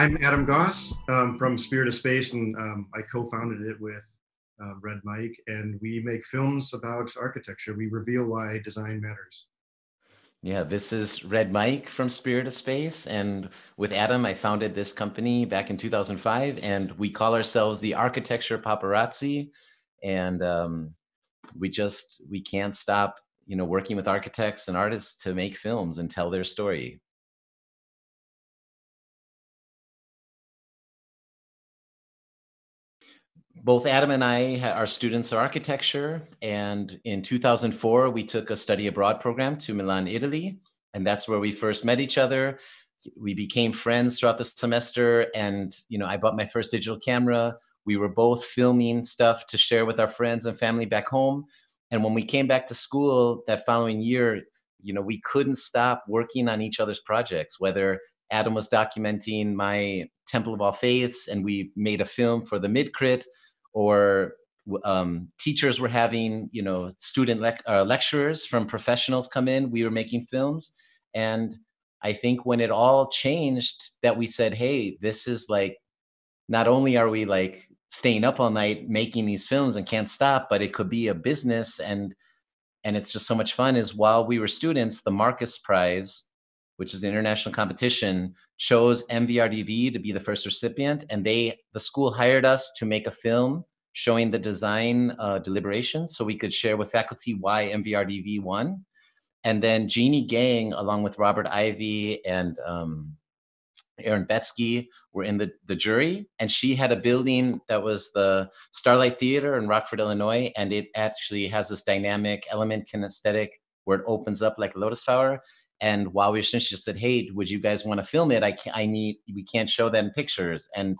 I'm Adam Goss um, from Spirit of Space, and um, I co-founded it with uh, Red Mike, and we make films about architecture. We reveal why design matters. Yeah, this is Red Mike from Spirit of Space, and with Adam, I founded this company back in 2005, and we call ourselves the Architecture Paparazzi, and um, we just we can't stop, you know, working with architects and artists to make films and tell their story. Both Adam and I are students of architecture. And in 2004, we took a study abroad program to Milan, Italy. And that's where we first met each other. We became friends throughout the semester. And, you know, I bought my first digital camera. We were both filming stuff to share with our friends and family back home. And when we came back to school that following year, you know, we couldn't stop working on each other's projects, whether Adam was documenting my Temple of All Faiths and we made a film for the Midcrit or um, teachers were having you know student uh, lecturers from professionals come in we were making films. And i think when it all changed that we said hey this is like not only are we like staying up all night making these films and can't stop but it could be a business and and it's just so much fun is while we were students the marcus prize which is an international competition chose mvrdv to be the first recipient and they the school hired us to make a film showing the design uh, deliberations so we could share with faculty why MVRDV won. And then Jeanne Gang, along with Robert Ivy and um, Aaron Betsky, were in the, the jury. And she had a building that was the Starlight Theater in Rockford, Illinois. And it actually has this dynamic element kinesthetic where it opens up like a lotus flower. And while we were she just said, "Hey, would you guys want to film it? I can't, I need we can't show in pictures." And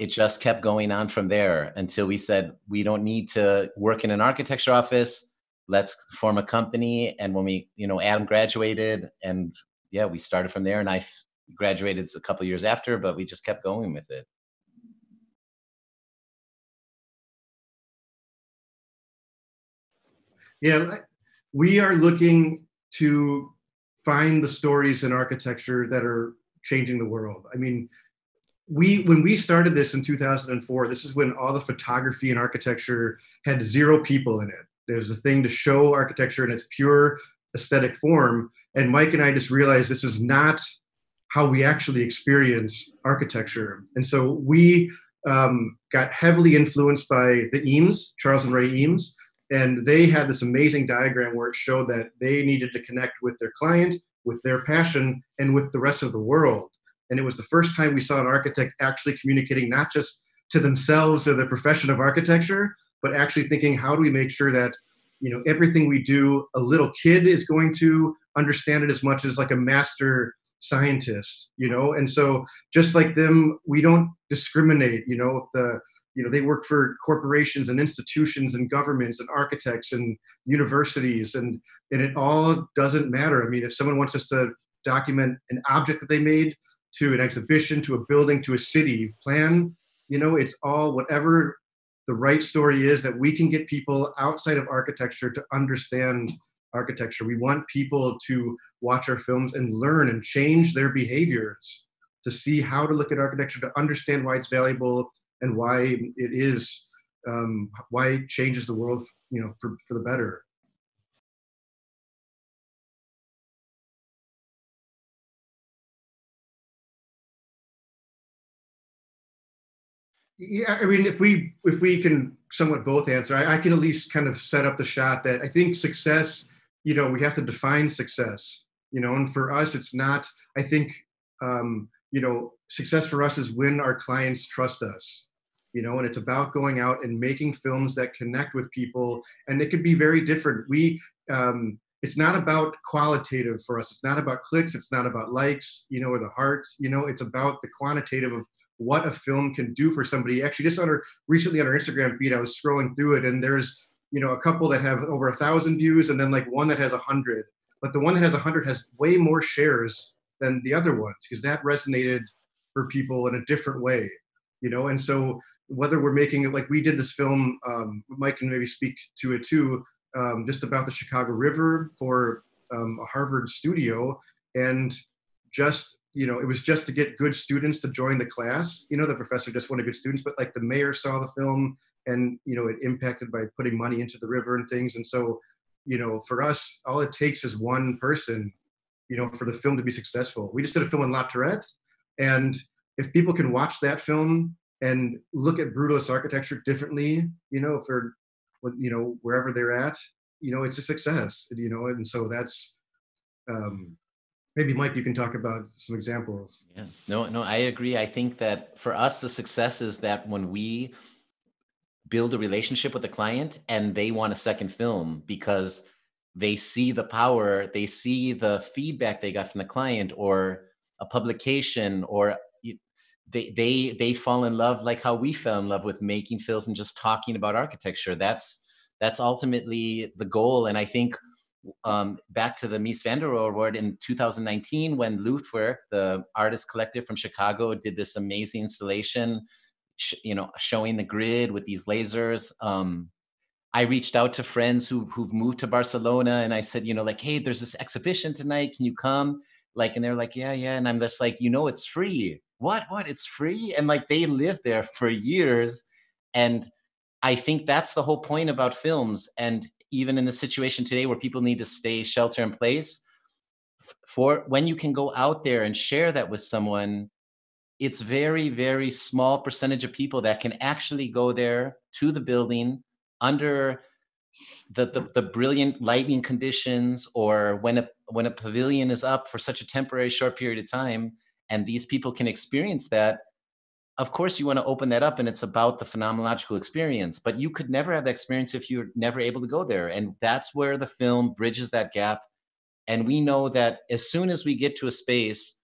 it just kept going on from there until we said we don't need to work in an architecture office let's form a company and when we you know adam graduated and yeah we started from there and i graduated a couple years after but we just kept going with it yeah we are looking to find the stories in architecture that are changing the world. I mean we when we started this in 2004 this is when all the photography and architecture had zero people in it. There's a thing to show architecture in its pure aesthetic form and mike and i just realized this is not how we actually experience architecture. And so we um, got heavily influenced by the eames charles and ray eames and they had this amazing diagram where it showed that they needed to connect with their client with their passion and with the rest of the world and it was the first time we saw an architect actually communicating not just to themselves or the profession of architecture, but actually thinking, how do we make sure that you know everything we do, a little kid is going to understand it as much as like a master scientist, you know? And so just like them, we don't discriminate, you know, if the you know they work for corporations and institutions and governments and architects and universities and and it all doesn't matter. I mean if someone wants us to document an object that they made to an exhibition to a building to a city plan you know it's all whatever the right story is that we can get people outside of architecture to understand architecture. We want people to watch our films and learn and change their behaviors to see how to look at architecture to understand why it's valuable and why it is um, why it changes the world you know for, for the better. Yeah i mean if we if we can somewhat both answer I, I, can at least kind of set up the shot that i think success you know we have to define success you know and for us it's not i think um, you know success for us is when our clients trust us you know and it's about going out and making films that connect with people and it can be very different we um, it's not about qualitative for us it's not about clicks it's not about likes you know or the hearts you know it's about the quantitative of what a film can do for somebody. Actually, just on our recently on our Instagram feed, I was scrolling through it, and there's you know a couple that have over a thousand views, and then like one that has a hundred. But the one that has a hundred has way more shares than the other ones because that resonated for people in a different way. you know and so whether we're making it like we did this film um, mike can maybe speak to it too um, just about the chicago river for um, a harvard studio. And just you know it was just to get good students to join the class. You know the professor just wanted good students but like the mayor saw the film and you know it impacted by putting money into the river and things. And so you know for us all it takes is one person you know for the film to be successful. We just did a film in la tourette. And if people can watch that film and look at brutalist architecture differently you know for you know wherever they're at you know it's a success you know and so that's um maybe mike you can talk about some examples. Yeah. No no i agree. I think that for us the success is that when we build a relationship with the client and they want a second film because they see the power they see the feedback they got from the client or a publication or they they they fall in love like how we fell in love with making films and just talking about architecture that's that's ultimately the goal and i think um, back to the Mies van der Rohe Award in 2019 when Luftwerk, the artist collective from Chicago, did this amazing installation, sh- you know, showing the grid with these lasers. Um, I reached out to friends who who've moved to Barcelona and I said, you know, like, hey, there's this exhibition tonight. Can you come? Like, and they're like, yeah, yeah. And I'm just like, you know, it's free. What? What? It's free? And like they lived there for years. And I think that's the whole point about films. And even in the situation today where people need to stay shelter in place, for when you can go out there and share that with someone, it's very, very small percentage of people that can actually go there to the building under the, the, the brilliant lighting conditions or when a when a pavilion is up for such a temporary short period of time and these people can experience that of course you want to open that up and it's about the phenomenological experience but you could never have that experience if you're never able to go there and that's where the film bridges that gap and we know that as soon as we get to a space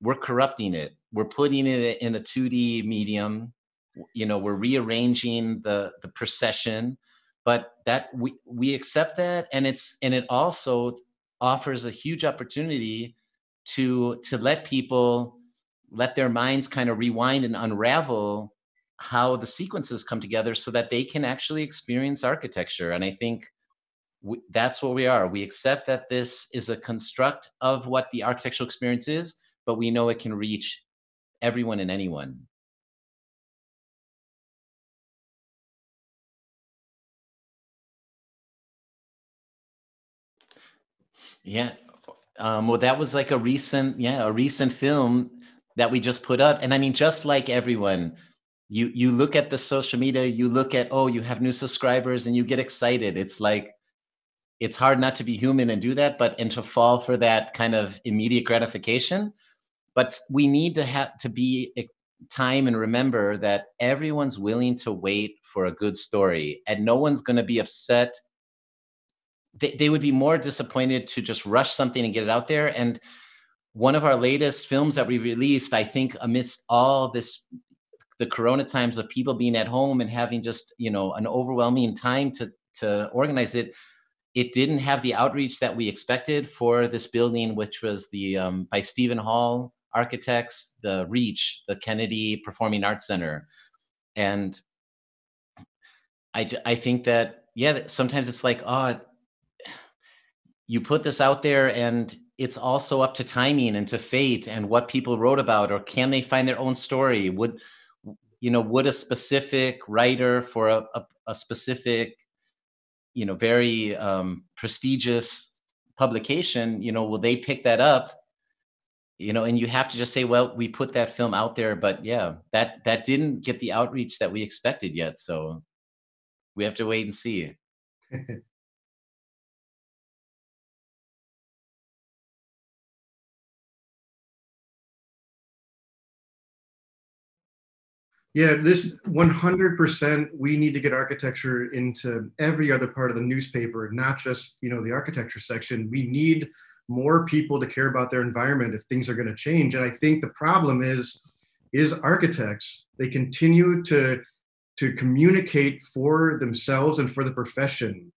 we're corrupting it. We're putting it in a 2d medium. You know we're rearranging the the procession but that we we accept that and it's and it also offers a huge opportunity to to let people let their minds kind of rewind and unravel how the sequences come together so that they can actually experience architecture. And i think we, that's what we are. We accept that this is a construct of what the architectural experience is but we know it can reach everyone and anyone. Yeah. Um, well, that was like a recent, yeah, a recent film that we just put up. And I mean, just like everyone, you you look at the social media, you look at, oh, you have new subscribers and you get excited. It's like it's hard not to be human and do that, but and to fall for that kind of immediate gratification. But we need to have to be time and remember that everyone's willing to wait for a good story and no one's going to be upset they, they would be more disappointed to just rush something and get it out there. And one of our latest films that we released, I think, amidst all this, the Corona times of people being at home and having just you know an overwhelming time to to organize it, it didn't have the outreach that we expected for this building, which was the um, by Steven Holl architects, the Reach, the Kennedy Performing Arts Center, and I I think that yeah, sometimes it's like oh you put this out there and it's also up to timing and to fate and what people wrote about or can they find their own story? Would you know would a specific writer for a, a, a specific you know very um, prestigious publication you know will they pick that up? You know and you have to just say well we put that film out there but yeah that that didn't get the outreach that we expected yet. So we have to wait and see Yeah, this 100% we need to get architecture into every other part of the newspaper, not just, you know, the architecture section. We need more people to care about their environment if things are going to change. And I think the problem is is architects, they continue to to communicate for themselves and for the profession.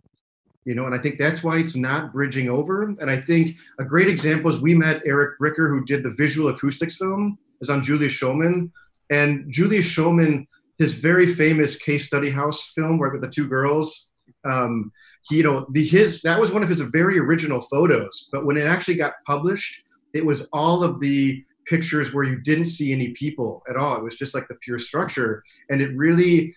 You know, and I think that's why it's not bridging over. And I think a great example is we met Eric Bricker, who did the visual acoustics film, is on Julius Shulman And Julius Shulman, his very famous case study house film, where with the two girls, um, he, you know, the his that was one of his very original photos. But when it actually got published, it was all of the pictures where you didn't see any people at all. It was just like the pure structure, and it really.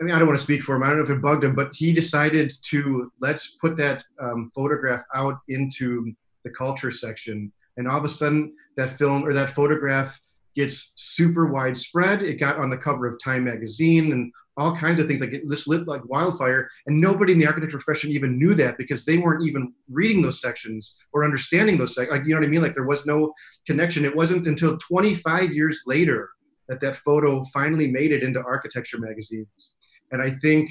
I mean, I don't want to speak for him. I don't know if it bugged him, but he decided to let's put that um, photograph out into the culture section, and all of a sudden, that film or that photograph gets super widespread. It got on the cover of Time magazine and all kinds of things like it just lit like wildfire. And nobody in the architecture profession even knew that because they weren't even reading those sections or understanding those sections. Like, you know what I mean? Like there was no connection. It wasn't until 25 years later that that photo finally made it into architecture magazines. And I think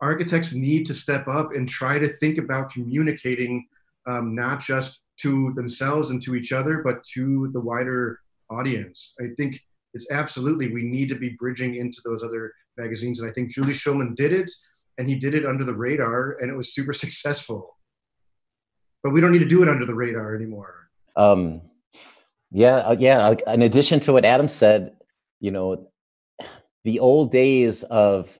architects need to step up and try to think about communicating um, not just to themselves and to each other, but to the wider audience. I think it's absolutely we need to be bridging into those other magazines, and I think Julius Shulman did it, and he did it under the radar, and it was super successful. But we don't need to do it under the radar anymore. Um, yeah, uh, yeah. Uh, in addition to what Adam said, you know, the old days of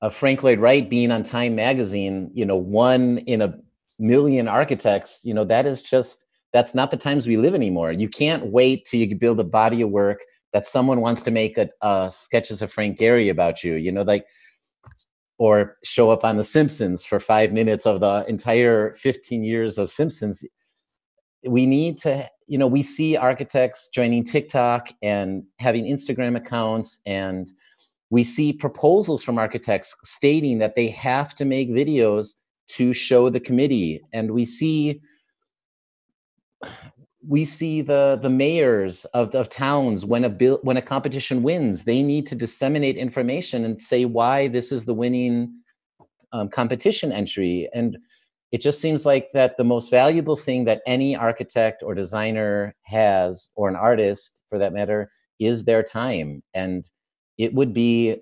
of Frank Lloyd Wright being on Time magazine, you know, one in a million architects, you know, that is just that's not the times we live anymore. You can't wait till you build a body of work that someone wants to make a, a sketches of Frank Gehry about you, you know, like, or show up on The Simpsons for five minutes of the entire 15 years of Simpsons. We need to, you know, we see architects joining TikTok and having Instagram accounts, and we see proposals from architects stating that they have to make videos to show the committee. And we see, we see the the mayors of, of towns when a bill when a competition wins they need to disseminate information and say why this is the winning um, competition entry. And it just seems like that the most valuable thing that any architect or designer has or an artist for that matter is their time. And it would be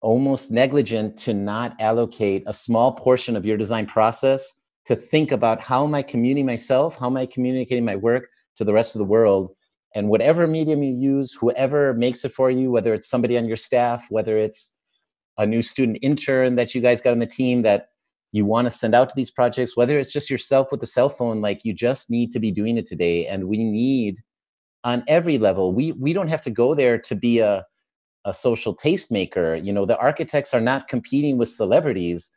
almost negligent to not allocate a small portion of your design process to think about how am I communicating myself, how am I communicating my work to the rest of the world. And whatever medium you use, whoever makes it for you, whether it's somebody on your staff, whether it's a new student intern that you guys got on the team that you want to send out to these projects, whether it's just yourself with the cell phone, like you just need to be doing it today. And we need on every level, we we don't have to go there to be a a social tastemaker. You know, the architects are not competing with celebrities,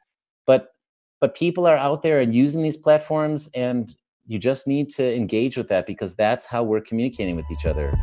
but people are out there and using these platforms and you just need to engage with that because that's how we're communicating with each other.